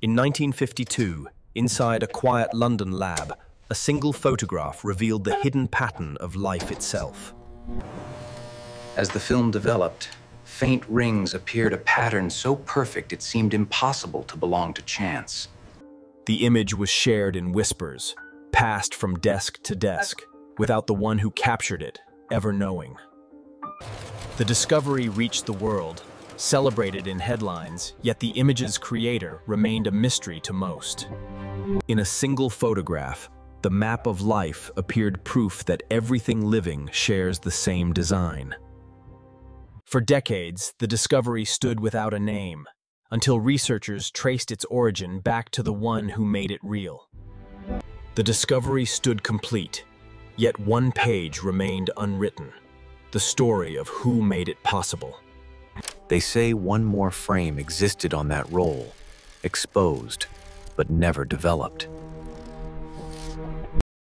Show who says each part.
Speaker 1: In 1952, inside a quiet London lab, a single photograph revealed the hidden pattern of life itself.
Speaker 2: As the film developed, faint rings appeared a pattern so perfect it seemed impossible to belong to chance.
Speaker 1: The image was shared in whispers, passed from desk to desk, without the one who captured it ever knowing. The discovery reached the world, celebrated in headlines, yet the image's creator remained a mystery to most. In a single photograph, the map of life appeared proof that everything living shares the same design. For decades, the discovery stood without a name, until researchers traced its origin back to the one who made it real. The discovery stood complete, yet one page remained unwritten, the story of who made it possible.
Speaker 3: They say one more frame existed on that roll, exposed, but never developed.